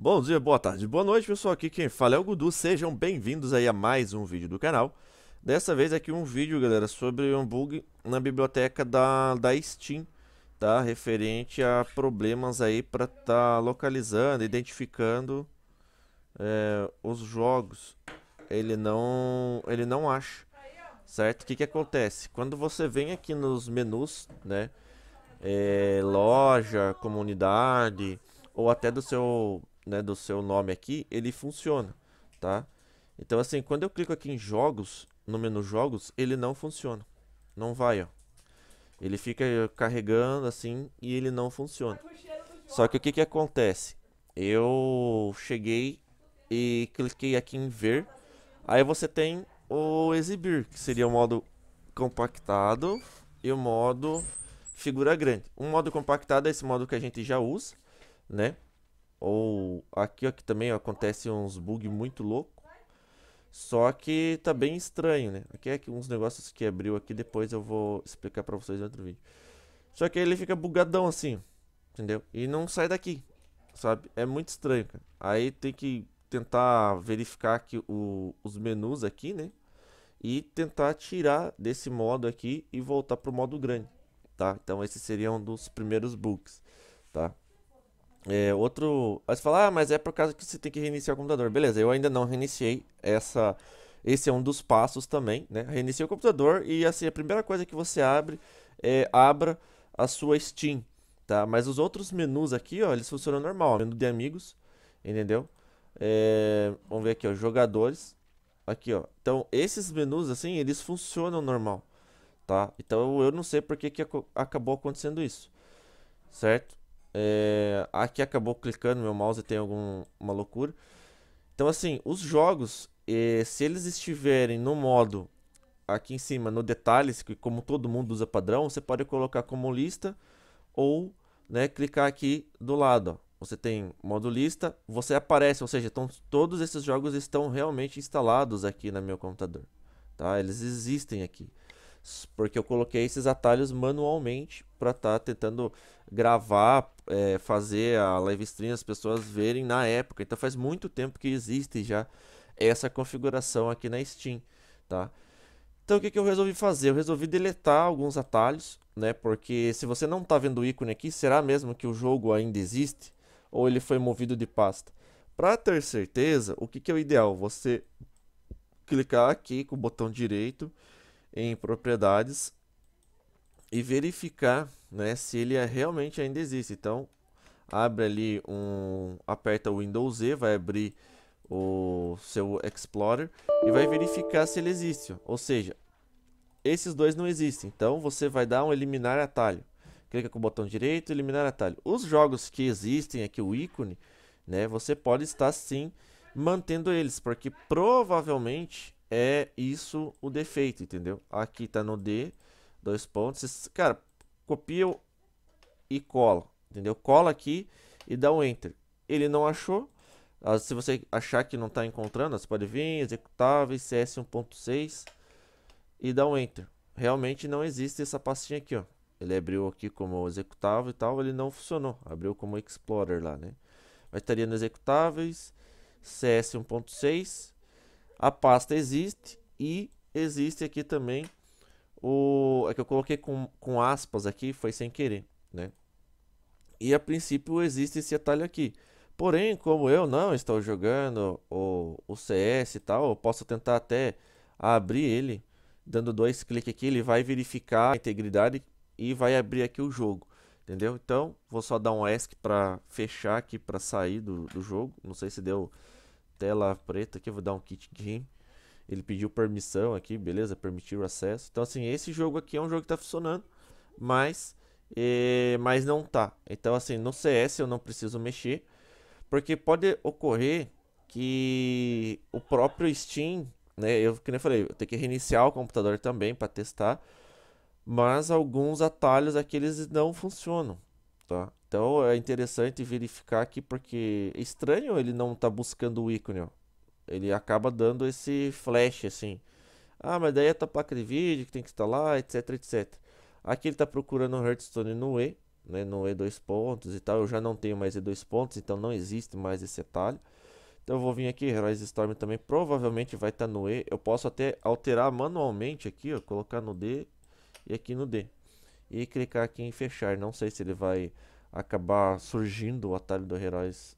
Bom dia, boa tarde, boa noite, pessoal. Aqui quem fala é o Gudu. Sejam bem-vindos aí a mais um vídeo do canal. Dessa vez aqui um vídeo, galera, sobre um bug na biblioteca da, da Steam, tá? Referente a problemas aí para estar tá localizando, identificando é, os jogos. Ele não, ele não acha, certo? O que que acontece? Quando você vem aqui nos menus, né? É, loja, comunidade ou até do seu né, do seu nome aqui, ele funciona, tá? Então assim, quando eu clico aqui em jogos, no menu jogos, ele não funciona. Não vai, ó. Ele fica carregando assim e ele não funciona. Só que o que que acontece? Eu cheguei e cliquei aqui em ver. Aí você tem o exibir, que seria o modo compactado e o modo figura grande. O modo compactado é esse modo que a gente já usa, né? Ou aqui, aqui também acontece uns bug muito louco. Só que tá bem estranho, né? Aqui é uns negócios que abriu aqui, depois eu vou explicar pra vocês em outro vídeo. Só que ele fica bugadão assim, entendeu? E não sai daqui, sabe? É muito estranho, cara. Aí tem que tentar verificar aqui o, os menus aqui, né? E tentar tirar desse modo aqui e voltar pro modo grande, tá? Então esse seria um dos primeiros bugs, tá? É, outro. Aí você fala, ah, mas é por causa que você tem que reiniciar o computador. Beleza, eu ainda não reiniciei essa. Esse é um dos passos também, né? Reiniciei o computador e assim, a primeira coisa que você abre é abra a sua Steam, tá? Mas os outros menus aqui, ó, eles funcionam normal. Menu de amigos, entendeu? É, vamos ver aqui, ó, jogadores. Aqui, ó. Então, esses menus, assim, eles funcionam normal, tá? Então, eu não sei por que, que acabou acontecendo isso, certo? É, aqui acabou clicando, meu mouse tem alguma loucura. Então, assim, os jogos, eh, se eles estiverem no modo aqui em cima, no detalhes, que como todo mundo usa padrão, você pode colocar como lista ou né, clicar aqui do lado. Ó. Você tem modo lista, você aparece, ou seja, todos esses jogos estão realmente instalados aqui no meu computador. Tá? Eles existem aqui porque eu coloquei esses atalhos manualmente para estar tá tentando gravar, é, fazer a live stream as pessoas verem na época. Então faz muito tempo que existe já essa configuração aqui na Steam, tá? Então o que, que eu resolvi fazer? Eu resolvi deletar alguns atalhos, né? Porque se você não está vendo o ícone aqui, será mesmo que o jogo ainda existe? Ou ele foi movido de pasta? Para ter certeza, o que, que é o ideal? Você clicar aqui com o botão direito em propriedades e verificar né, se ele é, realmente ainda existe. Então, abre ali um, aperta o Windows Z, vai abrir o seu Explorer e vai verificar se ele existe. Ou seja, esses dois não existem. Então, você vai dar um eliminar atalho. Clica com o botão direito, eliminar atalho. Os jogos que existem aqui, o ícone, né, você pode estar sim mantendo eles, porque provavelmente é isso o defeito, entendeu? Aqui tá no D, dois pontos. Cara, copia e cola, entendeu? Cola aqui e dá um Enter. Ele não achou. Ah, se você achar que não está encontrando, você pode vir, executáveis, CS 1.6 e dá um Enter. Realmente não existe essa pastinha aqui, ó. Ele abriu aqui como executável e tal, ele não funcionou. Abriu como Explorer lá, né? Mas estaria no executáveis, CS 1.6 a pasta existe e existe aqui também o é que eu coloquei com, com aspas aqui, foi sem querer, né? E a princípio existe esse atalho aqui. Porém, como eu não estou jogando o, o CS e tal, eu posso tentar até abrir ele, dando dois cliques aqui, ele vai verificar a integridade e vai abrir aqui o jogo, entendeu? Então, vou só dar um ESC para fechar aqui, para sair do, do jogo. Não sei se deu tela preta aqui, vou dar um kit game. Ele pediu permissão aqui, beleza? Permitiu acesso. Então, assim, esse jogo aqui é um jogo que tá funcionando, mas, é, mas não tá. Então, assim, no CS eu não preciso mexer, porque pode ocorrer que o próprio Steam, né? Eu, que nem falei, eu tenho que reiniciar o computador também para testar, mas alguns atalhos aqui eles não funcionam, tá? Então é interessante verificar aqui porque é estranho ele não tá buscando o ícone, ó. Ele acaba dando esse flash assim. Ah, mas daí é de vídeo que tem que instalar, etc, etc. Aqui ele está procurando o Hearthstone no E, né, no E2 pontos e tal. Eu já não tenho mais E2 pontos, então não existe mais esse atalho. Então eu vou vir aqui, Heróis Storm também provavelmente vai estar tá no E. Eu posso até alterar manualmente aqui, ó, colocar no D e aqui no D. E clicar aqui em fechar. Não sei se ele vai acabar surgindo o atalho do Heróis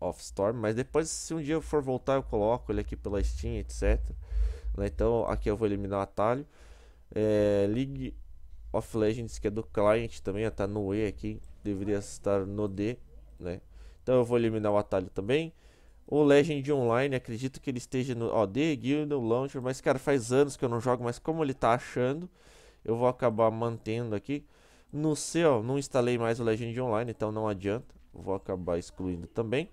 of Storm, mas depois se um dia eu for voltar eu coloco ele aqui pela Steam, etc. Né? Então aqui eu vou eliminar o atalho. É, League of Legends, que é do client também, está no E aqui, deveria estar no D, né? Então eu vou eliminar o atalho também. O Legend Online, acredito que ele esteja no ó, D, Guild, Launcher, mas cara, faz anos que eu não jogo, mas como ele tá achando, eu vou acabar mantendo aqui. No C, ó, não instalei mais o Legend Online, então não adianta. Vou acabar excluindo também.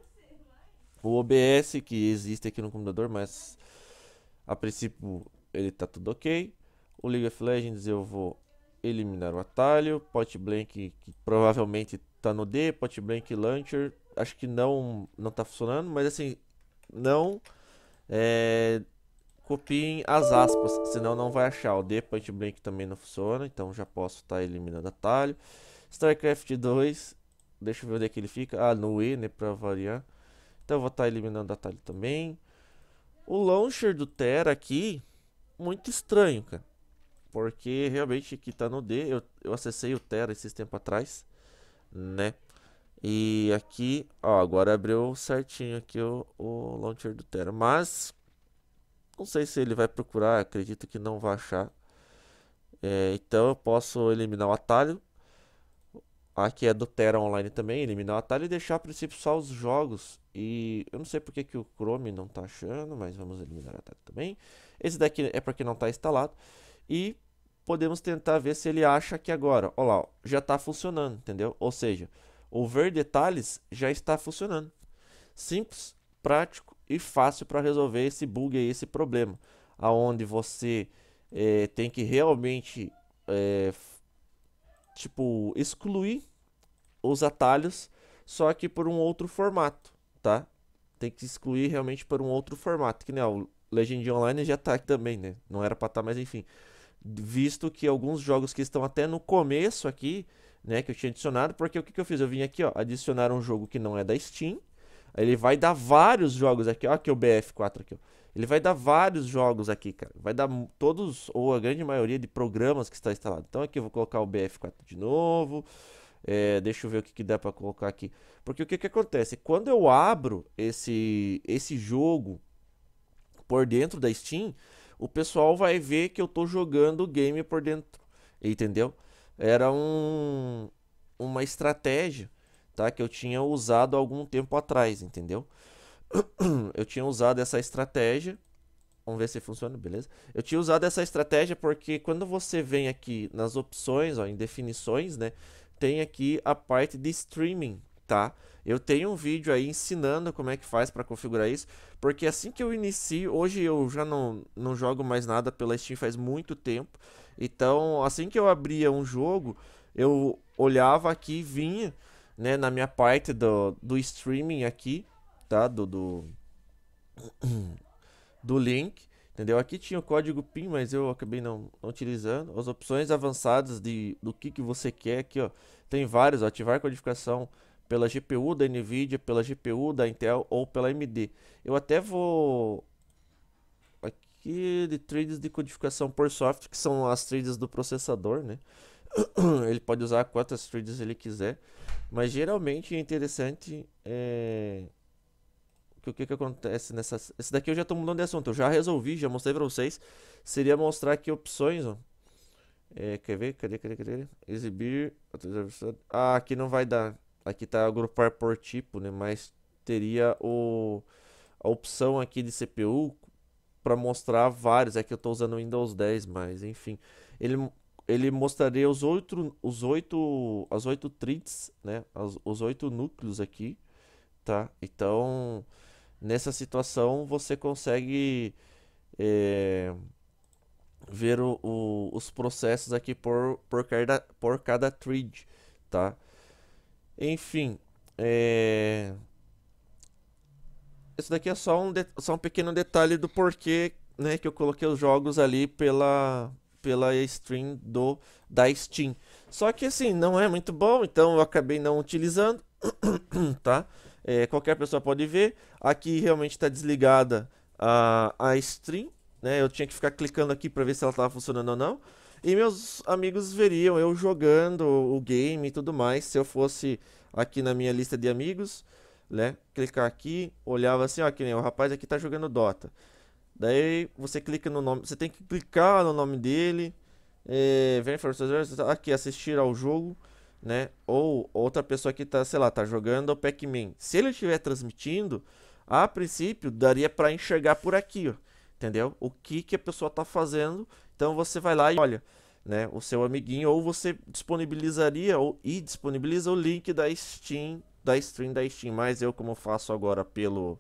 O OBS, que existe aqui no computador, mas a princípio ele tá tudo ok. O League of Legends eu vou eliminar o atalho. Point Blank, que provavelmente tá no D. Point Blank Launcher, acho que não, não tá funcionando, mas assim, não é, copiem as aspas, senão não vai achar. O D Point Blank também não funciona, então já posso estar tá eliminando atalho. StarCraft 2, deixa eu ver onde é que ele fica. Ah, no E, né, pra variar. Então eu vou estar tá eliminando atalho também. O launcher do Terra aqui, muito estranho, cara. Porque realmente aqui tá no D. Eu, eu acessei o Terra esses tempos atrás, né? E aqui, ó, agora abriu certinho aqui o, o launcher do Terra. Mas, não sei se ele vai procurar, acredito que não vai achar. É, então eu posso eliminar o atalho. Aqui é do Terra Online também, eliminar o atalho e deixar a princípio só os jogos. E eu não sei porque que o Chrome não está achando, mas vamos eliminar o atalho também. Esse daqui é porque não está instalado. E podemos tentar ver se ele acha que agora, olha lá, já está funcionando, entendeu? Ou seja, o ver detalhes já está funcionando. Simples, prático e fácil para resolver esse bug aí, esse problema. Aonde você é, tem que realmente é, tipo excluir os atalhos, só que por um outro formato, tá? Tem que excluir realmente por um outro formato, que nem o Legend Online já está aqui também, né? Não era para estar, tá, mas enfim. Visto que alguns jogos que estão até no começo aqui, né, que eu tinha adicionado, porque o que, que eu fiz? Eu vim aqui, ó, adicionar um jogo que não é da Steam. Ele vai dar vários jogos aqui, ó, aqui o BF4 aqui, ó. Ele vai dar vários jogos aqui, cara. Vai dar todos, ou a grande maioria de programas que está instalado. Então aqui eu vou colocar o BF4 de novo. É, deixa eu ver o que, que dá para colocar aqui. Porque o que, que acontece? Quando eu abro esse, esse jogo por dentro da Steam, o pessoal vai ver que eu tô jogando o game por dentro. Entendeu? era um, uma estratégia tá? que eu tinha usado algum tempo atrás, entendeu? Eu tinha usado essa estratégia. Vamos ver se funciona, beleza? Eu tinha usado essa estratégia porque quando você vem aqui nas opções, ó, em definições, né? Tem aqui a parte de streaming, tá? Eu tenho um vídeo aí ensinando como é que faz para configurar isso, porque assim que eu inicio, hoje eu já não, não jogo mais nada pela Steam faz muito tempo, então, assim que eu abria um jogo, eu olhava aqui, vinha, né, na minha parte do, do streaming aqui, tá? Do, do, do link, entendeu? Aqui tinha o código PIN, mas eu acabei não, não utilizando. As opções avançadas de, do que, que você quer aqui, ó. Tem vários, ó, ativar codificação pela GPU da NVIDIA, pela GPU da Intel ou pela AMD. Eu até vou aqui de trades de codificação por software, que são as trades do processador, né? ele pode usar quantas trades ele quiser, mas geralmente é interessante é... que o que, que acontece nessa. Esse daqui eu já estou mudando de assunto, eu já resolvi, já mostrei para vocês. Seria mostrar aqui opções, ó. É, quer ver? Cadê, cadê, cadê? Exibir. Ah, aqui não vai dar. Aqui tá agrupar por tipo, né? Mas teria o, a opção aqui de CPU para mostrar vários. É que eu estou usando Windows 10, mas enfim. Ele, ele mostraria os oito, os oito, as oito threads, né? As, os oito núcleos aqui, tá? Então, nessa situação você consegue é, ver o, o, os processos aqui por, por, cada, por cada thread, tá? Enfim, é, esse daqui é só um, só um pequeno detalhe do porquê né, que eu coloquei os jogos ali pela, pela stream do da Steam. Só que assim, não é muito bom, então eu acabei não utilizando, tá? É, qualquer pessoa pode ver. Aqui realmente está desligada a, a stream, né? Eu tinha que ficar clicando aqui para ver se ela estava funcionando ou não. E meus amigos veriam eu jogando o game e tudo mais. Se eu fosse aqui na minha lista de amigos, né? Clicar aqui, olhava assim, ó, que nem o rapaz aqui tá jogando Dota. Daí você clica no nome, você tem que clicar no nome dele, é, vem aqui assistir ao jogo, né? Ou outra pessoa que tá, sei lá, tá jogando o Pac-Man. Se ele estiver transmitindo, a princípio daria para enxergar por aqui, ó, entendeu? O que que a pessoa tá fazendo. Então você vai lá e olha, né, o seu amiguinho ou você disponibilizaria ou e disponibiliza o link da Steam, da stream da Steam, mas eu como faço agora pelo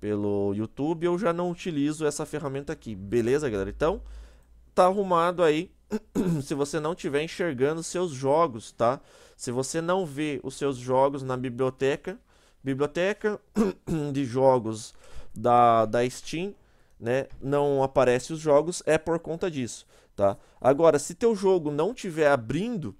pelo YouTube, eu já não utilizo essa ferramenta aqui. Beleza, galera? Então, tá arrumado aí. Se você não estiver enxergando seus jogos, tá? Se você não vê os seus jogos na biblioteca, biblioteca de jogos da, da Steam, né? Não aparece os jogos, é por conta disso, tá? Agora, se teu jogo não estiver abrindo,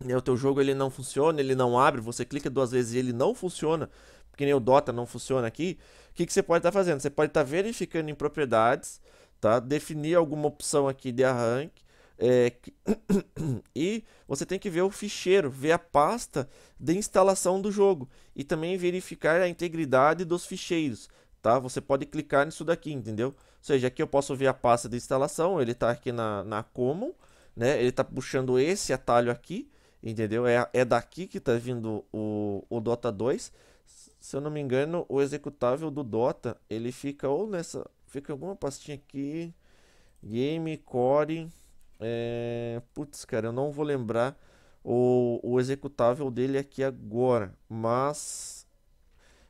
né, o teu jogo ele não funciona, ele não abre, você clica duas vezes e ele não funciona, porque nem o Dota não funciona aqui, o que, que você pode estar tá fazendo? Você pode estar tá verificando em propriedades, tá? Definir alguma opção aqui de arranque. É, e você tem que ver o ficheiro, ver a pasta de instalação do jogo e também verificar a integridade dos ficheiros, tá? Você pode clicar nisso daqui, entendeu? Ou seja, aqui eu posso ver a pasta de instalação, ele está aqui na, na Common, né? Ele está puxando esse atalho aqui, entendeu? É, é daqui que está vindo o, o Dota 2 se eu não me engano, o executável do Dota, ele fica ou nessa, fica alguma pastinha aqui, Game Core, é, putz, cara, eu não vou lembrar o, o executável dele aqui agora, mas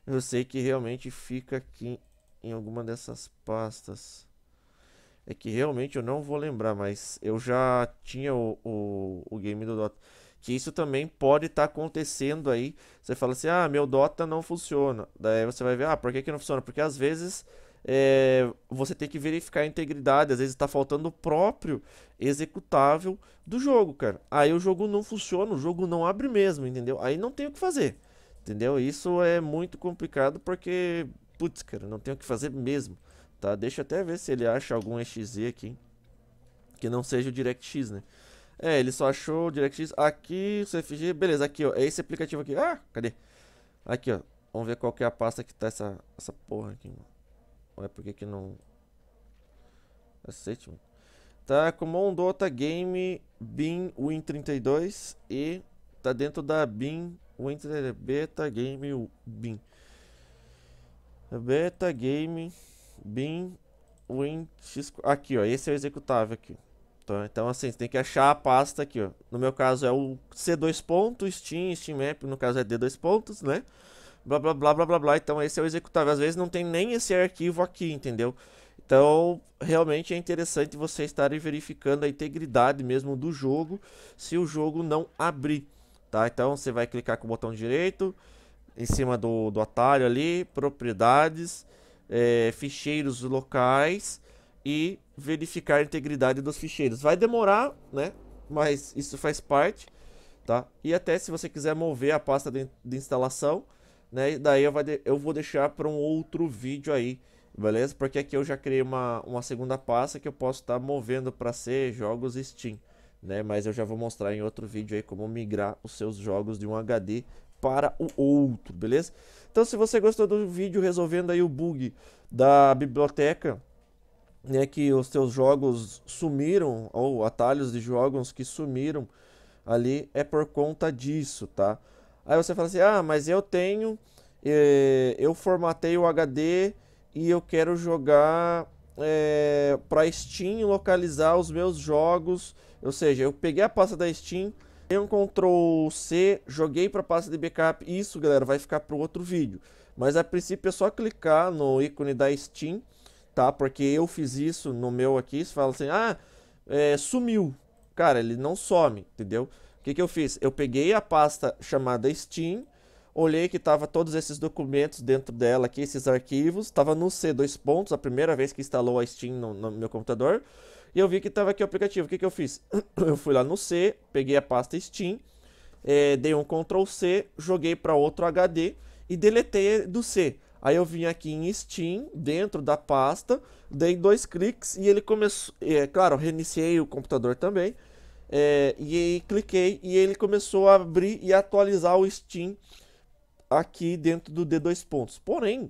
eu sei que realmente fica aqui em alguma dessas pastas. É que realmente eu não vou lembrar, mas eu já tinha o, o, o game do Dota que isso também pode estar tá acontecendo aí. Você fala assim, ah, meu Dota não funciona. Daí você vai ver, ah, por que, que não funciona? Porque às vezes é, você tem que verificar a integridade, às vezes está faltando o próprio executável do jogo, cara. Aí o jogo não funciona, o jogo não abre mesmo, entendeu? Aí não tem o que fazer, entendeu? Isso é muito complicado porque, putz, cara, não tem o que fazer mesmo, tá? Deixa eu até ver se ele acha algum EXE aqui que não seja o DirectX, né? É, ele só achou o DirectX aqui, CFG, beleza, aqui ó, é esse aplicativo aqui. Ah, cadê? Aqui ó, vamos ver qual que é a pasta que tá essa, essa porra aqui, mano. Ué, por que que não... Aceite, mano. Tá com Dota Game Bin Win32 e tá dentro da Bin Win Beta Game Bin. Beta Game Bin Win X... Aqui ó, esse é o executável aqui. Tá? Então, assim, você tem que achar a pasta aqui, ó. No meu caso é o C2 pontos, Steam, Steam Map, no caso é D2 pontos, né? Blá, blá, blá, blá, blá, blá. Então, esse é o executável. Às vezes não tem nem esse arquivo aqui, entendeu? Então, realmente é interessante você estar verificando a integridade mesmo do jogo, se o jogo não abrir, tá? Então, você vai clicar com o botão direito, em cima do, do atalho ali, propriedades, é, ficheiros locais e verificar a integridade dos ficheiros. Vai demorar, né? Mas isso faz parte, tá? E até se você quiser mover a pasta de, de instalação, né? Daí eu, de, eu vou deixar para um outro vídeo aí, beleza? Porque aqui eu já criei uma, uma segunda pasta que eu posso estar tá movendo para ser jogos Steam, né? Mas eu já vou mostrar em outro vídeo aí como migrar os seus jogos de um HD para o outro, beleza? Então se você gostou do vídeo resolvendo aí o bug da biblioteca né, que os teus jogos sumiram, ou atalhos de jogos que sumiram ali, é por conta disso, tá? Aí você fala assim, ah, mas eu tenho, eh, eu formatei o HD e eu quero jogar eh, para Steam localizar os meus jogos, ou seja, eu peguei a pasta da Steam, dei um Ctrl C, joguei para pasta de backup, isso galera vai ficar para outro vídeo, mas a princípio é só clicar no ícone da Steam, tá? Porque eu fiz isso no meu aqui, você fala assim, ah, é, sumiu. Cara, ele não some, entendeu? O que, que eu fiz? Eu peguei a pasta chamada Steam, olhei que tava todos esses documentos dentro dela aqui, esses arquivos, estava no C2 pontos, a primeira vez que instalou a Steam no, no meu computador, e eu vi que estava aqui o aplicativo. O que, que eu fiz? Eu fui lá no C, peguei a pasta Steam, é, dei um Ctrl C, joguei para outro HD e deletei do C. Aí eu vim aqui em Steam, dentro da pasta, dei dois cliques e ele começou. É, claro, reiniciei o computador também. É, e aí cliquei e ele começou a abrir e atualizar o Steam aqui dentro do D2 pontos. Porém,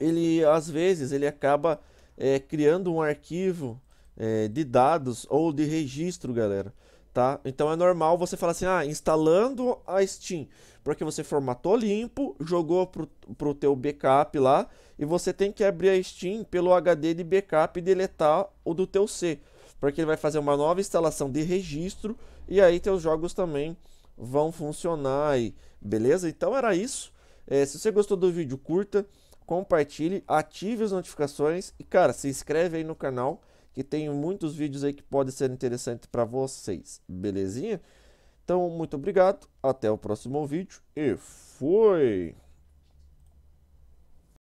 ele às vezes ele acaba é, criando um arquivo é, de dados ou de registro, galera tá? Então é normal você falar assim, ah, instalando a Steam, porque você formatou limpo, jogou pro, pro teu backup lá, e você tem que abrir a Steam pelo HD de backup e deletar o do teu C, porque ele vai fazer uma nova instalação de registro, e aí teus jogos também vão funcionar aí, beleza? Então era isso. É, se você gostou do vídeo, curta, compartilhe, ative as notificações e, cara, se inscreve aí no canal que tem muitos vídeos aí que podem ser interessantes para vocês, belezinha? Então, muito obrigado, até o próximo vídeo e fui!